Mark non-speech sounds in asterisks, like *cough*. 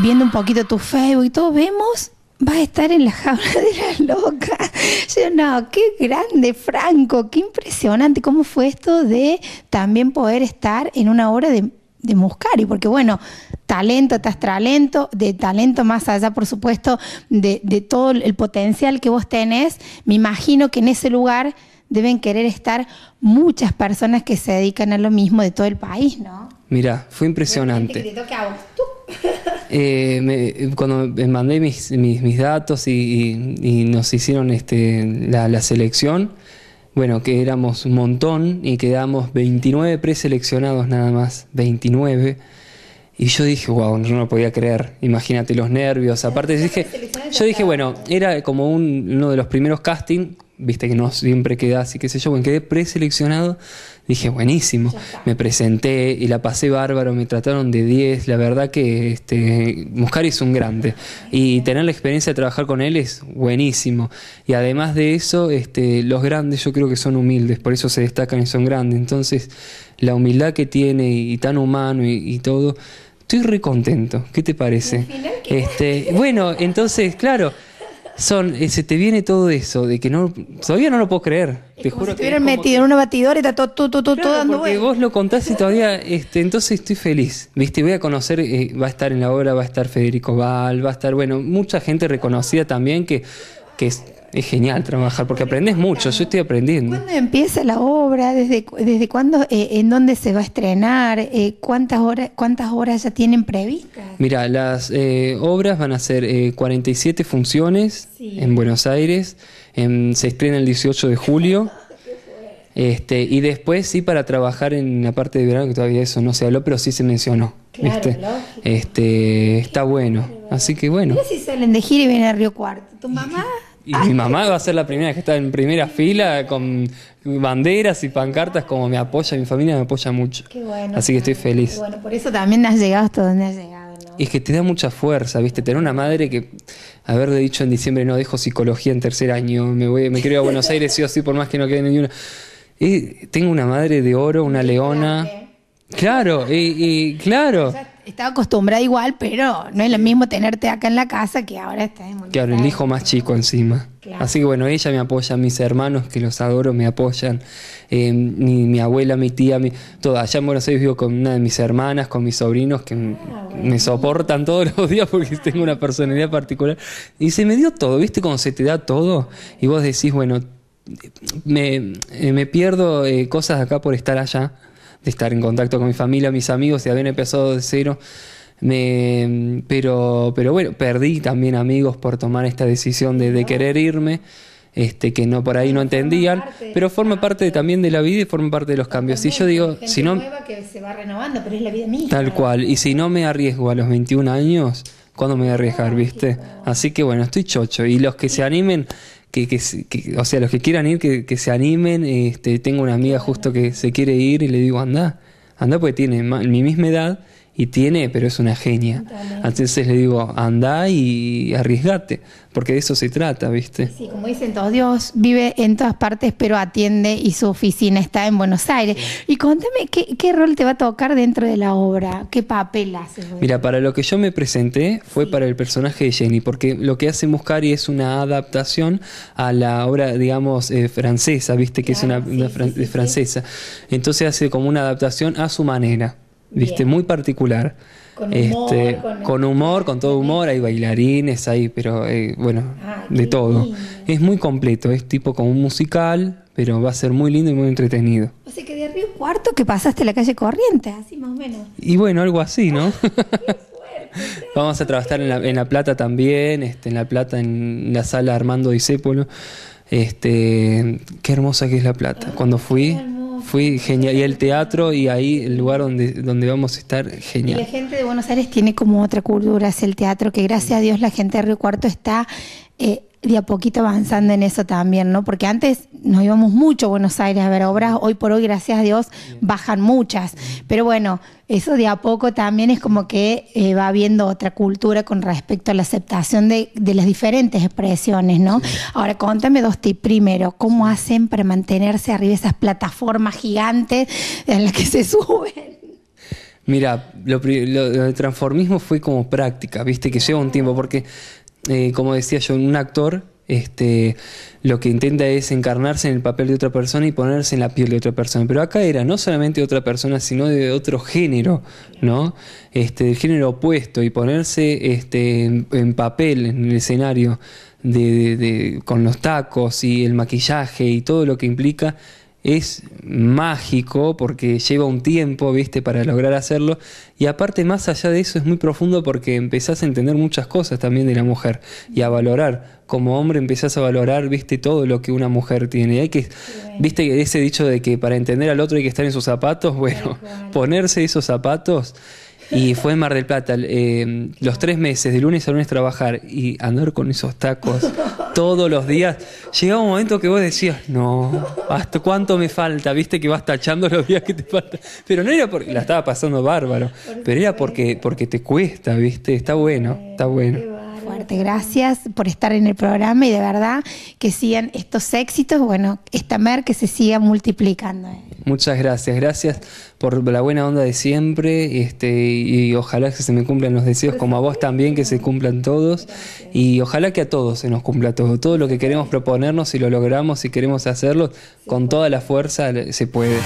viendo un poquito tu Facebook y todo, vemos va a estar en la jaula de la loca. *laughs* Yo, no, qué grande, Franco, qué impresionante. ¿Cómo fue esto de también poder estar en una obra de, de Muscari? Porque bueno, talento tras talento, de talento más allá, por supuesto, de, de todo el potencial que vos tenés, me imagino que en ese lugar deben querer estar muchas personas que se dedican a lo mismo de todo el país, ¿no? Mira, fue impresionante. Eh, cuando me mandé mis, mis, datos y, nos hicieron este, la, selección, bueno, que éramos un montón y quedamos 29 preseleccionados nada más, 29. Y yo dije, wow, no lo podía creer. Imagínate los nervios. Aparte, dije, yo dije, bueno, era como uno de los primeros castings viste que no siempre queda así, qué sé yo, bueno, quedé preseleccionado, dije, buenísimo, me presenté y la pasé bárbaro, me trataron de 10, la verdad que este, Muscari es un grande y tener la experiencia de trabajar con él es buenísimo y además de eso, este, los grandes yo creo que son humildes, por eso se destacan y son grandes, entonces la humildad que tiene y, tan humano y, todo, estoy re contento, ¿qué te parece? Este, bueno, entonces, claro, son, eh, se te viene todo eso, de que no, todavía no lo puedo creer. Te juro si que metido en una batidora y está todo, todo, todo, todo dando porque vos lo contás y todavía, este, entonces estoy feliz. Viste, voy a conocer, eh, va a estar en la obra, va a estar Federico Val, va a estar, bueno, mucha gente reconocida también que, que es es genial trabajar porque aprendes mucho, yo estoy aprendiendo. ¿Cuándo empieza la obra? ¿Desde, desde cuándo, eh, en dónde se va a estrenar? Eh, ¿cuántas, horas, ¿Cuántas horas ya tienen previstas? Mira, las eh, obras van a ser 47 funciones en Buenos Aires, se estrena el 18 de julio. *laughs* Este, y después sí para trabajar en la parte de verano, que todavía eso no se habló, pero sí se mencionó. ¿viste? Este, está bueno. Así que bueno. ¿Qué si salen de gira y vienen a Río Cuarto? ¿Tu mamá? Y mi mamá va a ser la primera que está en primera fila con banderas y pancartas, como me apoya, mi familia me apoya mucho. Qué bueno. Así que estoy feliz. bueno, por eso también has llegado hasta donde has llegado, ¿no? Y es que te da mucha fuerza, ¿viste? Tener una madre que, haberle dicho en diciembre, no dejo psicología en tercer año, me voy me quiero ir a Buenos *laughs* Aires sí o sí, por más que no quede ninguna. Y tengo una madre de oro, una leona. Claro, y, claro. Estaba acostumbrada igual, pero no es lo mismo tenerte acá en la casa que ahora estás en Claro, el hijo más chico encima. Así que bueno, ella me apoya, mis hermanos, que los adoro, me apoyan. Eh, mi, abuela, mi tía, mi, toda. Allá en Buenos Aires vivo con una de mis hermanas, con mis sobrinos, que ah, me soportan todos los días porque *laughs* tengo una personalidad particular. Y se me dio todo, ¿viste? Cuando se te da todo y vos decís, bueno, me, eh, me pierdo eh, cosas acá por estar allá de estar en contacto con mi familia, mis amigos, y haber empezado de cero. Me, pero, pero bueno, perdí también amigos por tomar esta decisión de, querer irme. Este, que no por ahí no entendían, pero forma parte también de la vida y forma parte de los cambios. Y yo digo, si no... que se va renovando, pero es la vida misma. Tal cual, y si no me arriesgo a los 21 años, ¿cuándo me voy a arriesgar, viste? Así que bueno, estoy chocho. Y los que se animen, que, que, o sea, los que quieran ir, que, se animen. Este, tengo una amiga justo que se quiere ir y le digo, anda, anda porque tiene mi misma edad y tiene, pero es una genia. Entonces le digo, anda y arriesgate, porque de eso se trata, ¿viste? Sí, como dicen todos, Dios vive en todas partes, pero atiende y su oficina está en Buenos Aires. Y contame, ¿qué, rol te va a tocar dentro de la obra? ¿Qué papel haces? Mira, para lo que yo me presenté fue para el personaje de Jenny, porque lo que hace Muscari es una adaptación a la obra, digamos, eh, francesa, ¿viste? Que es una, francesa. Entonces hace como una adaptación a su manera. ¿Viste? Muy particular. Con humor, este, con, humor, con todo humor, hay bailarines, hay, pero eh, bueno, ah, de todo. Es muy completo, es tipo como un musical, pero va a ser muy lindo y muy entretenido. O sea que de Río Cuarto que pasaste la calle Corriente, así más o menos. Y bueno, algo así, ¿no? *laughs* Vamos a trabajar en la, en la Plata también, este, en La Plata, en la sala Armando Disépolo. Este, qué hermosa que es La Plata. Cuando fui, fui genial. Y el teatro y ahí el lugar donde, donde vamos a estar, genial. Y la gente de Buenos Aires tiene como otra cultura, es el teatro, que gracias a Dios la gente de Río Cuarto está eh, de a poquito avanzando en eso también, ¿no? Porque antes nos íbamos mucho a Buenos Aires a ver obras, hoy por hoy, gracias a Dios, bajan muchas. Pero bueno, eso de a poco también es como que eh, va habiendo otra cultura con respecto a la aceptación de, las diferentes expresiones, ¿no? Ahora, contame dos tips. Primero, ¿cómo hacen para mantenerse arriba de esas plataformas gigantes en las que se suben? Mira, lo, lo, del transformismo fue como práctica, viste, que lleva un tiempo, porque, eh, como decía yo, un actor este, lo que intenta es encarnarse en el papel de otra persona y ponerse en la piel de otra persona. Pero acá era no solamente otra persona, sino de otro género, ¿no? Este, del género opuesto y ponerse este, en, papel, en el escenario, de, con los tacos y el maquillaje y todo lo que implica es mágico porque lleva un tiempo, viste, para lograr hacerlo. Y aparte, más allá de eso, es muy profundo porque empezás a entender muchas cosas también de la mujer y a valorar. Como hombre empezás a valorar, viste, todo lo que una mujer tiene. Y hay que, viste, ese dicho de que para entender al otro hay que estar en sus zapatos. Bueno, ponerse esos zapatos y fue en Mar del Plata, eh, los tres meses, de lunes a lunes trabajar y andar con esos tacos todos los días. Llegaba un momento que vos decías, no, ¿hasta cuánto me falta? Viste que vas tachando los días que te faltan. Pero no era porque la estaba pasando bárbaro, pero era porque, porque te cuesta, ¿viste? Está bueno, está bueno. Gracias por estar en el programa y de verdad que sigan estos éxitos. Bueno, esta mer que se siga multiplicando. Eh. Muchas gracias. Gracias por la buena onda de siempre este, y ojalá que se me cumplan los deseos, como a vos también, que se cumplan todos. Y ojalá que a todos se nos cumpla todo. Todo lo que queremos proponernos, si lo logramos, si queremos hacerlo, con toda la fuerza se puede.